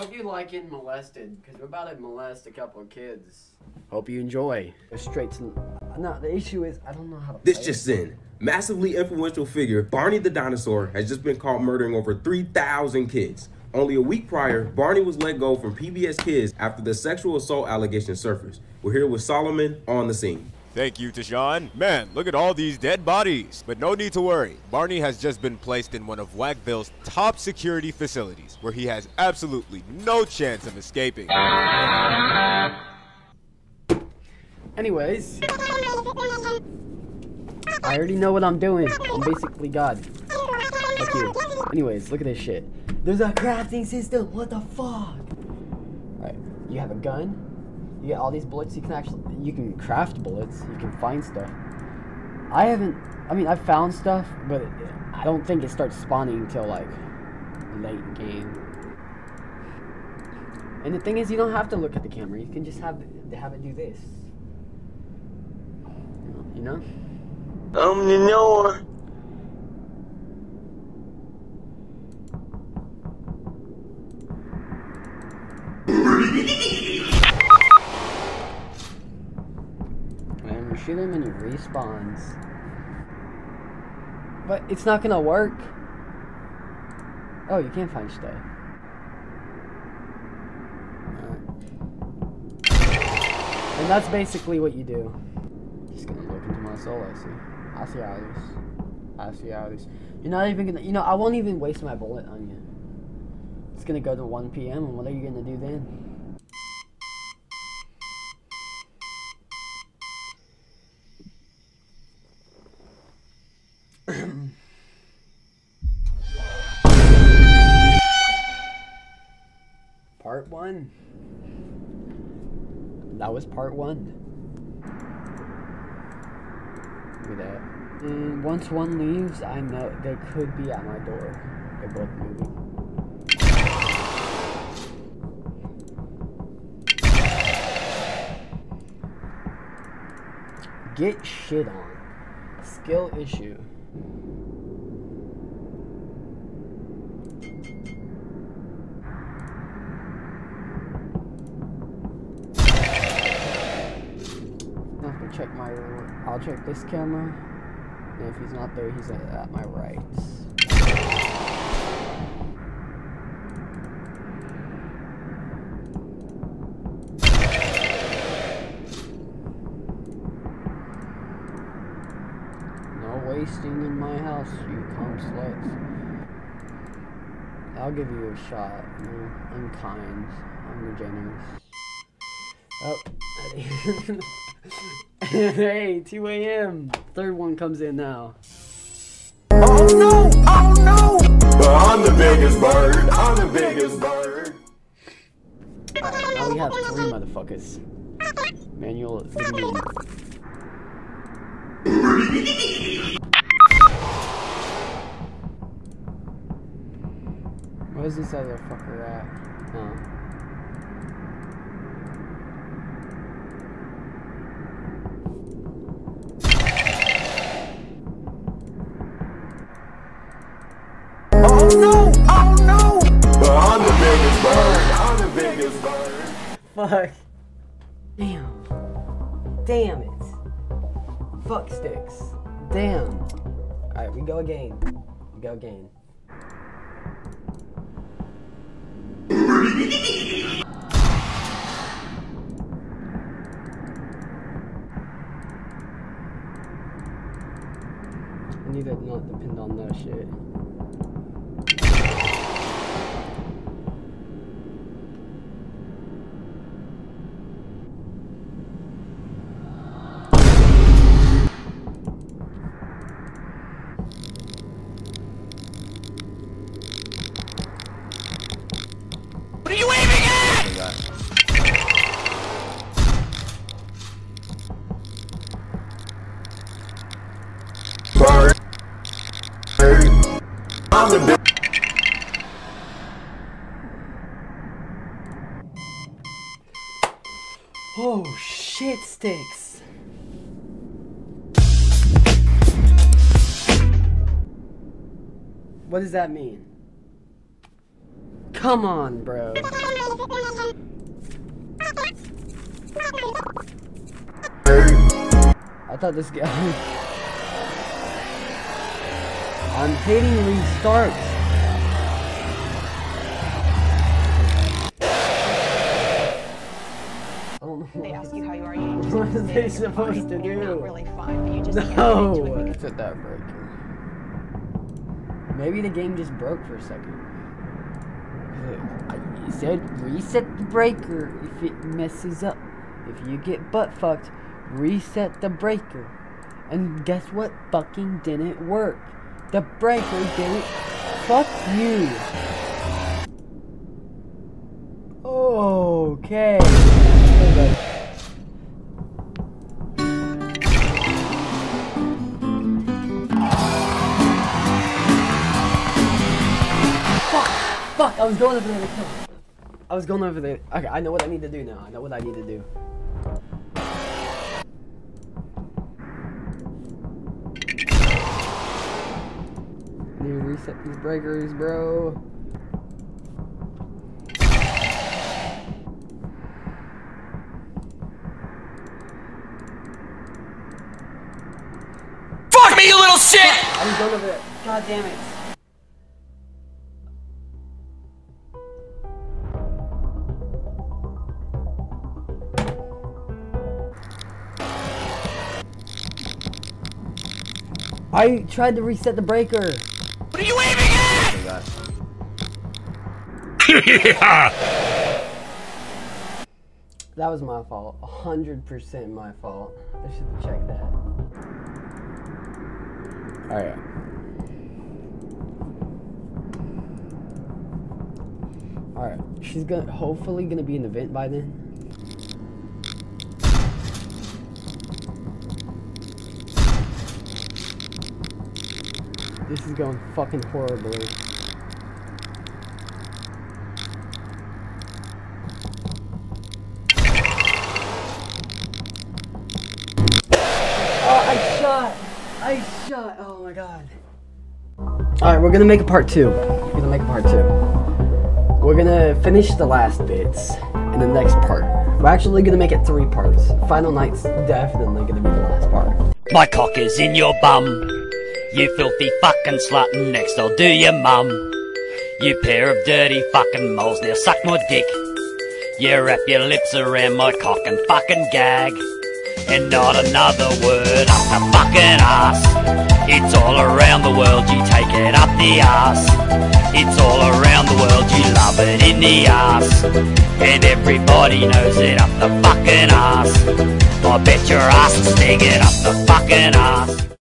hope you like getting molested, because we're about to molest a couple of kids. Hope you enjoy. Go straight to. No, the issue is I don't know how to. This play just it. in. Massively influential figure Barney the dinosaur has just been caught murdering over 3,000 kids. Only a week prior, Barney was let go from PBS Kids after the sexual assault allegation surfaced. We're here with Solomon on the scene. Thank you, Tashawn. Man, look at all these dead bodies. But no need to worry. Barney has just been placed in one of Wackville's top security facilities, where he has absolutely no chance of escaping. Anyways, I already know what I'm doing. I'm basically God. Fuck you. Anyways, look at this shit. There's a crafting system. What the fuck? Alright, you have a gun. You get all these bullets. You can actually, you can craft bullets. You can find stuff. I haven't. I mean, I've found stuff, but I don't think it starts spawning until like late game. And the thing is, you don't have to look at the camera. You can just have have it do this. You know? Um, you know. And you shoot him and he respawns. But it's not gonna work. Oh, you can't find stuff. And that's basically what you do. Just gonna look into my soul, I see. I see how it is. I see how it is. You're not even gonna, you know, I won't even waste my bullet on you. It's gonna go to 1 p.m. and what are you gonna do then? One. That was part one. Look at that. And once one leaves, I know they could be at my door. They're both moving. Get shit on. Skill issue. Check my. I'll check this camera. And if he's not there, he's at, at my right. No wasting in my house, you cum sluts. I'll give you a shot. I'm kind. I'm generous. Oh. hey, 2 a.m. Third one comes in now. Oh no! Oh no! I'm the biggest bird. I'm the biggest bird. Now we have three motherfuckers. Manual video. Where's this other fucker at? Oh. Fuck. Damn. Damn it. Fuck sticks. Damn. Alright, we go again. We go again. I need to not depend on that shit. I'm the. Oh shit sticks. What does that mean? Come on, bro. I thought this guy. I'm hating restarts. Oh, They ask you how you are, you What are they supposed to when You're not do? really fine, but you just can't No! get into it It's at that breaker. Maybe the game just broke for a second. I said reset the breaker if it messes up. If you get butt fucked, reset the breaker. And guess what? Fucking didn't work. The breaker didn't. Fuck you. Okay. Fuck! Fuck! I was going over there to kill. I was going over there. Okay, I know what I need to do now. I know what I need to do. Reset these breakers, bro. Fuck me, you little shit! I was going over there. God damn it. I tried to reset the breaker. That was my fault. A hundred percent my fault. I should have checked that. Alright. Alright. She's gonna hopefully gonna be an event by then. This is going fucking horribly. Oh, I shot! I shot! Oh my god. Alright, we're gonna make a part two. We're gonna make a part two. We're gonna finish the last bits in the next part. We're actually gonna make it three parts. Final night's definitely gonna be the last part. My cock is in your bum. You filthy fucking slut, and next I'll do your mum. You pair of dirty fucking moles, now suck my dick. You wrap your lips around my cock and fucking gag. And not another word up the fucking ass. It's all around the world, you take it up the ass. It's all around the world, you love it in the ass. And everybody knows it up the fucking ass. I bet your ass is stinging up the fucking ass.